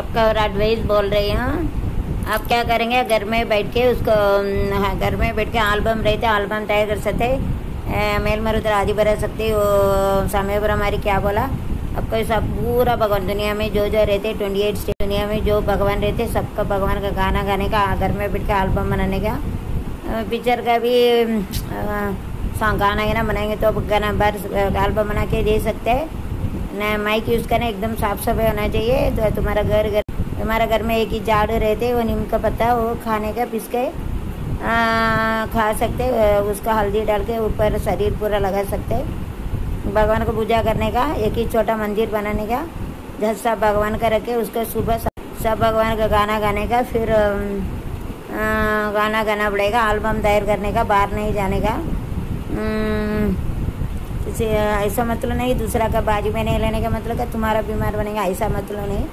आपका और एडवाइस बोल रही हूँ आप क्या करेंगे घर में बैठ के उसको हाँ, घर में बैठ के एल्बम रहते एल्बम तैयार कर सकते। मेल मरुद्र आदि बरह सकते वो समय पर हमारी क्या बोला? आपको सब पूरा भगवान दुनिया में जो जो रहते ट्वेंटी एट स्टेट दुनिया में जो भगवान रहते सबका भगवान का गाना गाने का घर में बैठ के एल्बम बनाने का। पिक्चर का भी गाना गाना बनाएँगे तो गाना बार एल्बम बना के दे सकते हैं। न माइक यूज़ करना एकदम साफ़ सफ़ाई होना चाहिए। तो तुम्हारा घर घर तुम्हारा घर में एक ही झाड़ू रहते वो नीम का पत्ता वो खाने का पिस के खा सकते उसका हल्दी डाल के ऊपर शरीर पूरा लगा सकते भगवान को पूजा करने का एक ही छोटा मंदिर बनाने का जहाँ सब भगवान का रखे उसका सुबह सब- भगवान का गाना गाने का फिर आ, गाना गाना पड़ेगा एल्बम तैयार करने का बाहर नहीं जाने का। इसे ऐसा मतलब नहीं, दूसरा का बाजू में नहीं लेने का मतलब कि तुम्हारा बीमार बनेगा, ऐसा मतलब नहीं।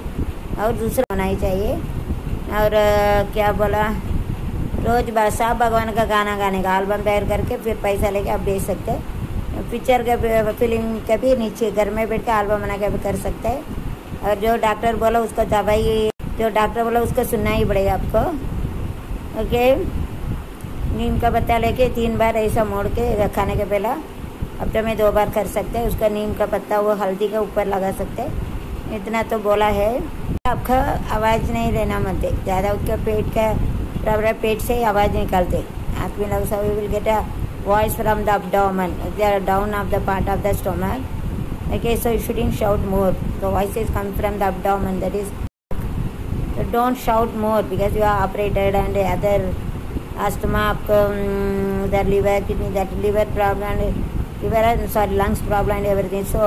और दूसरा होना ही चाहिए। और क्या बोला? रोज सब भगवान का गाना गाने का एल्बम तैयार करके फिर पैसा लेके आप बेच सकते हैं। पिक्चर का फ़िल्म का भी नीचे घर में बैठ के एल्बम बना के भी कर सकते हैं। और जो डॉक्टर बोला, उसको दवाई जो डॉक्टर बोला, उसको सुनना ही पड़ेगा आपको। ओके नीम का पत्ता लेके तीन बार ऐसा मोड़ के खाने के पहला। अब तो मैं दो बार कर सकते हैं, उसका नीम का पत्ता वो हल्दी के ऊपर लगा सकते हैं। इतना तो बोला है। आपका आवाज़ नहीं देना मत दे। ज़्यादा उसके पेट का, रबरा पेट से ही आवाज़ निकालते आदमी लग सब will get a voice from the abdomen down of the part of the stomach okay so you shouldn't shout more the voice is come from the abdomen that is don't shout more because you are operated and other asthma आपका liver kidney that liver problem liver and uh, sorry lungs problem and everything. So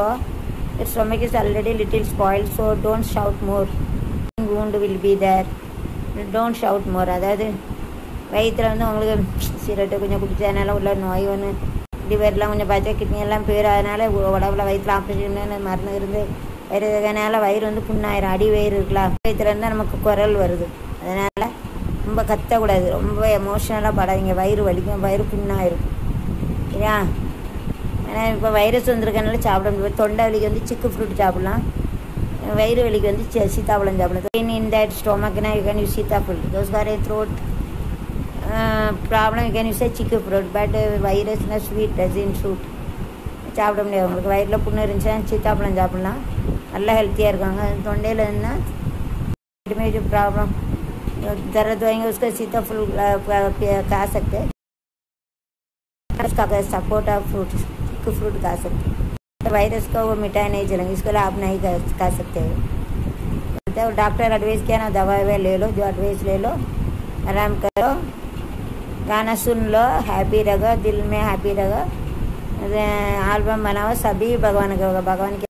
your stomach is already little spoiled so don't shout more. Wound will be there. Don't shout more. அதாவது வயிற்றில் வந்து உங்களுக்கு சிரட்டு கொஞ்சம் குடிச்சதுனால உள்ள நோய் ஒன்று லிவர்லாம் கொஞ்சம் பார்த்தா கிட்னி எல்லாம் போயிடும் அதனால உடம்புல வயிற்றில் ஆப்ரேஷன் மருந்து இருந்து வயிறுனால வயிறு வந்து புண்ணாயிரம். அடி வயிறு இருக்கலாம். வயிற்றுல இருந்தால் நமக்கு குரல் வருது. அதனால் ரொம்ப கத்தக்கூடாது. ரொம்ப எமோஷனலாக படாதீங்க. வயிறு வலிக்கும். வயிறு புண்ணாயிரும். சரியா? ஏன்னா இப்போ வைரஸ் வந்திருக்கனால சாப்பிட முடியாது தொண்டை வலிக்கு வந்து சிக்கு ஃப்ரூட் சாப்பிடலாம் வயிறு வலிக்கு வந்து சி- சீத்தாப்பழம் சாப்பிடலாம் in that ஸ்டோமக்னா you can use சீத்தாப்பழம் those for a throat problem you can use a chikoo fruit but வைரஸ்னா sweet dozen fruit சாப்பிட முடியாது உங்களுக்கு வயிறில் புண்ணு இருந்துச்சுன்னா சீத்தாப்பழம் சாப்பிடலாம் நல்லா ஹெல்த்தியாக இருக்காங்க தொண்டையில் இருந்தால் में जो प्रॉब्लम दर्द होएंगे उसका सीता फूल अ, प- प- खा सकते हैं उसका support of fruit chikoo fruit खा सकते हैं। वायरस को वो मिठाई नहीं चलेंगे इसको आप नहीं खा सकते तो डॉक्टर एडवाइस किया ना, दवा ववा ले लो, जो एडवाइस ले लो, आराम करो, गाना सुन लो हैप्पी रहो, दिल में हैप्पी रहो एल्बम बनाओ, सभी भगवान का होगा, भगवान के